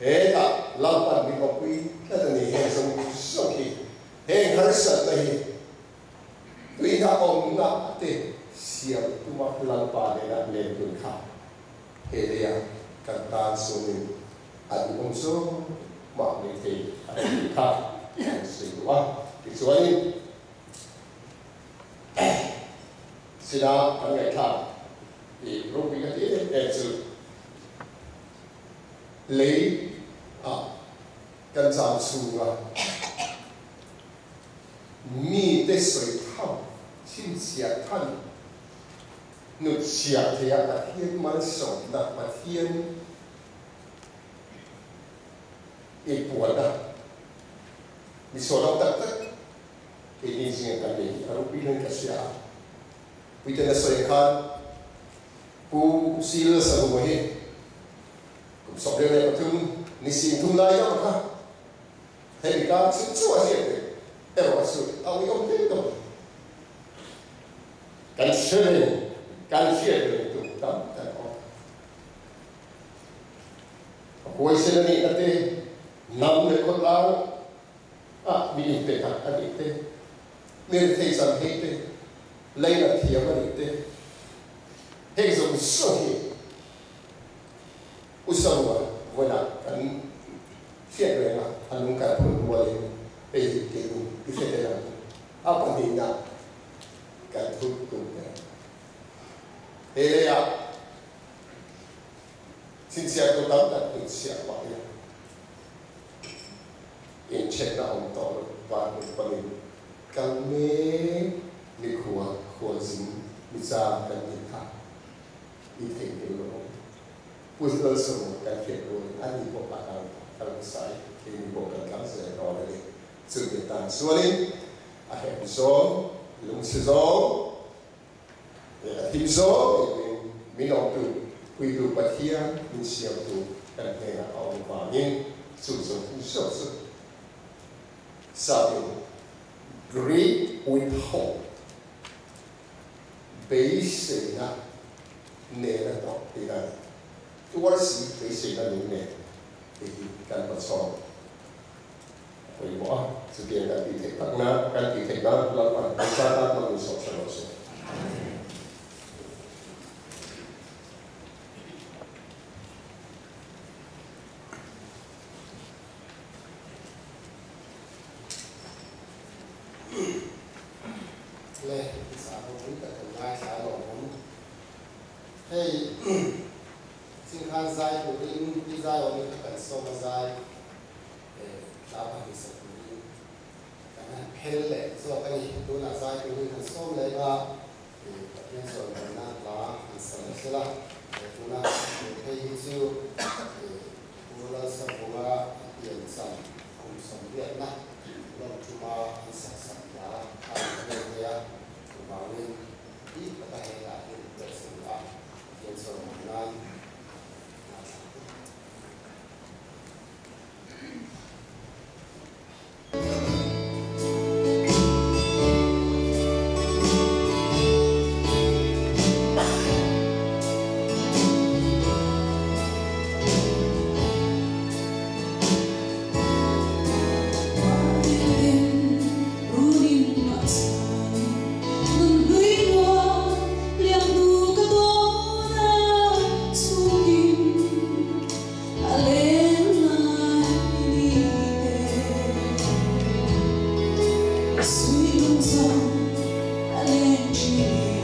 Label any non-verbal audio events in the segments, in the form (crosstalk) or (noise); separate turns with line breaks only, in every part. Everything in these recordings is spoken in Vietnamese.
he ta lam pan mi ko pi ta ni he song so ki he har sa ta hi tui na om na te siam tu ma lam pa ne thế le tu kha he le ya kan ta so ni an om so ma ni te an kha si wa ti so ni sila kan ngai kha i ro pi ka te e chu lấy à cần giảm su à mi để sợi thăm xin xia thân nụt xia thì à cả thiên man sống đặt mà thiên ít buồn đó mi số đâu tất tất cái gì gì cái gì ở lúc bên cái xia bây giờ là sợi khăn pu sil sa lu hết sọc lên này thun ni xin thun lai đó mà hay cả sự chúa hiện đấy em nói sự ông ông biết đâu cần này, cần chơi được tụ tâm tại họ cuối sinh này là thế. Nằm người con lao à bị in tệ anh in tệ nên thấy rằng hết tệ lấy là thiệt mà in tệ. Hay dùng sơ hiện xin xe tôi tắm ta tu xe bỏ đi in check na om to pa mo pa ni kami khua kuwa kuwa zin ni sa kan ni ta i think ni lo was also kan thiệt rồi anh đi bộ bà nào cần sai thì đi bộ cần lắm sẽ có đấy sự việc tàn xua đi à hẹn số lùng sư số thêm số mình nói từ 唯独不听，不晓得，但听后话音，处处不孝顺。So great with hope，悲喜呢，难得到，对吧？就我是悲喜的人呢，也是干不错。所以我这边的地铁站呢，跟地铁站老板，大家都能说说说。Hey, (clears throat) xin khang zai của in đi zai của những cái sâu mà zai để đáp ứng sự của in cái này. Phê lệ do cái gì tôi là zai của in thành sâu lấy và thì cái nhân số là na là thành sâu sẽ coisa além de mim.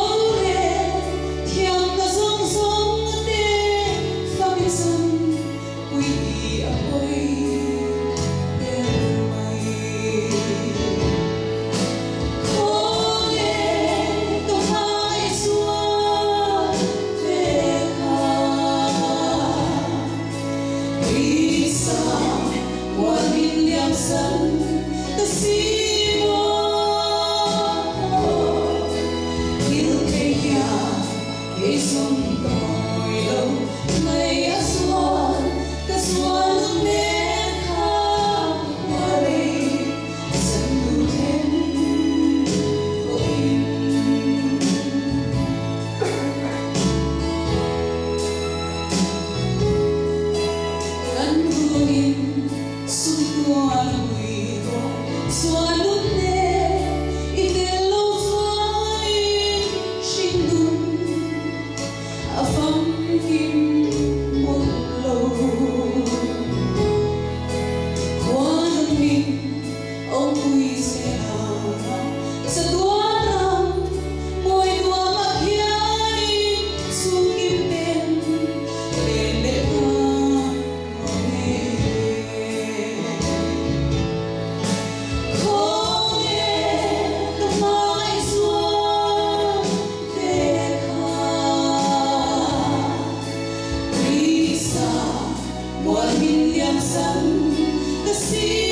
suono guido, sun, the
sea.